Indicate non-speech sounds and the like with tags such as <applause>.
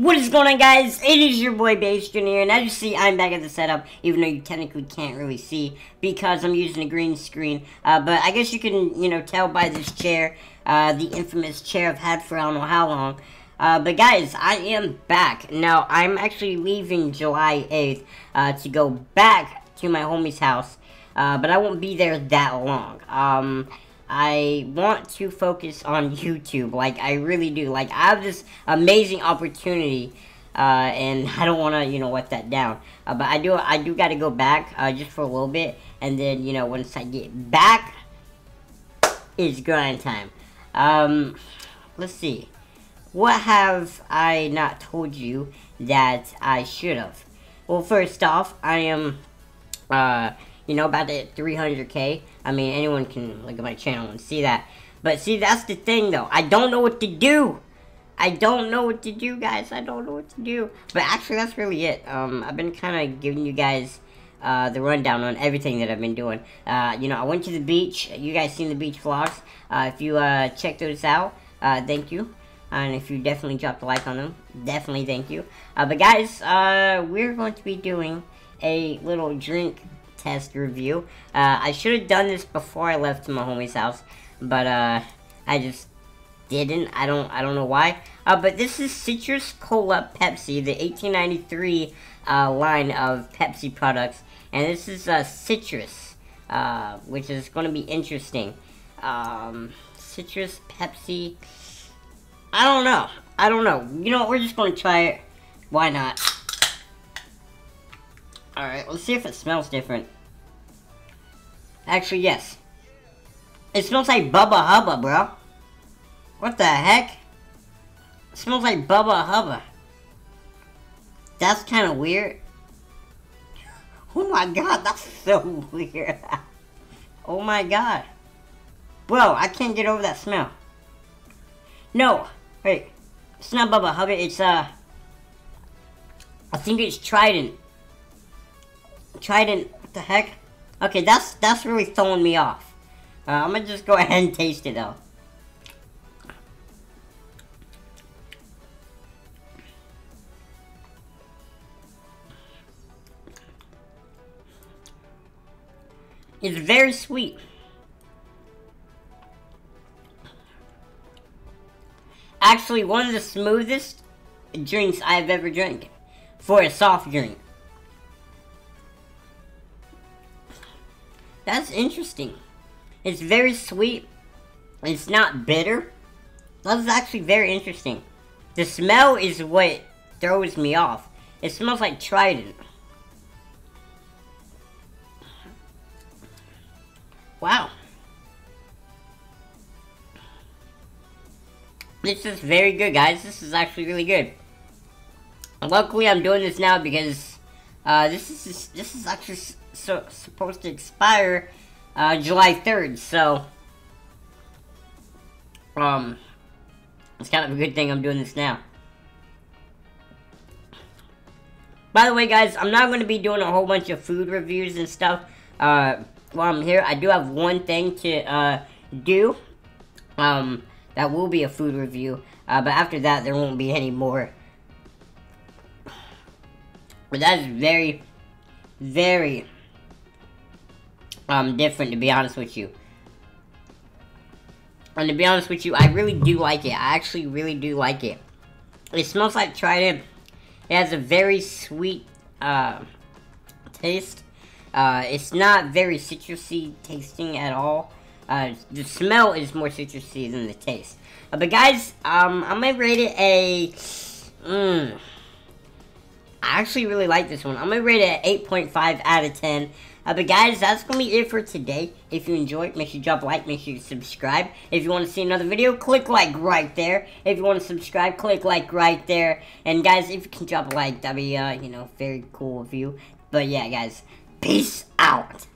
What is going on guys? It is your boy Bastrin here and as you see I'm back at the setup even though you technically can't really see because I'm using a green screen. Uh, but I guess you can you know tell by this chair uh, the infamous chair I've had for I don't know how long. Uh, but guys I am back. Now I'm actually leaving July 8th uh, to go back to my homie's house uh, but I won't be there that long. Um, I want to focus on YouTube. Like, I really do. Like, I have this amazing opportunity, uh, and <laughs> I don't want to, you know, let that down. Uh, but I do, I do got to go back, uh, just for a little bit, and then, you know, once I get back, it's grind time. Um, let's see. What have I not told you that I should have? Well, first off, I am, uh, you know, about the 300k. I mean, anyone can look at my channel and see that. But see, that's the thing, though. I don't know what to do. I don't know what to do, guys. I don't know what to do. But actually, that's really it. Um, I've been kind of giving you guys uh, the rundown on everything that I've been doing. Uh, you know, I went to the beach. You guys seen the beach vlogs. Uh, if you uh, check those out, uh, thank you. And if you definitely dropped a like on them, definitely thank you. Uh, but guys, uh, we're going to be doing a little drink test review. Uh, I should have done this before I left to my homie's house, but uh, I just didn't. I don't. I don't know why. Uh, but this is Citrus Cola Pepsi, the 1893 uh, line of Pepsi products, and this is uh, citrus, uh, which is going to be interesting. Um, citrus Pepsi. I don't know. I don't know. You know, we're just going to try it. Why not? Alright, let's see if it smells different. Actually, yes. It smells like Bubba Hubba, bro. What the heck? It smells like Bubba Hubba. That's kind of weird. <laughs> Oh my god, that's so <laughs> weird. oh my god. Bro, I can't get over that smell. No, wait. It's not Bubba Hubba, it's, uh... I think it's Trident. Trident, what the heck? Okay, that's that's really throwing me off. Uh, I'm gonna just go <laughs> ahead and taste it though. It's very sweet. Actually, one of the smoothest drinks I've ever drank for a soft drink. That's interesting. It's very sweet. It's not bitter. That's actually very interesting. The smell is what throws me off. It smells like Trident. Wow. This is very good, guys. This is actually really good. Luckily, I'm doing this now because uh, this is this is actually so, supposed to expire uh, July 3rd, so um, it's kind of a good thing I'm doing this now. By the way, guys, I'm not going to be doing a whole bunch of food reviews and stuff uh, while I'm here. I do have one thing to uh, do. Um, that will be a food review. Uh, but after that, there won't be any more. But that is very, very um, different, to be honest with you. And to be honest with you, I really do like it. I actually really do like it. It smells like Trident. It has a very sweet uh, taste. Uh, it's not very citrusy tasting at all. Uh, the smell is more citrusy than the taste. Uh, but guys, um, I'm gonna rate it a... Mm, I actually really like this one. I'm gonna rate it 8.5 out of 10. Uh, but guys, that's going to be it for today. If you enjoyed, make sure you drop a like, make sure you subscribe. If you want to see another video, click like right there. If you want to subscribe, click like right there. And guys, if you can drop a like, that'd be, uh, you know, very cool of you. But yeah, guys, peace out.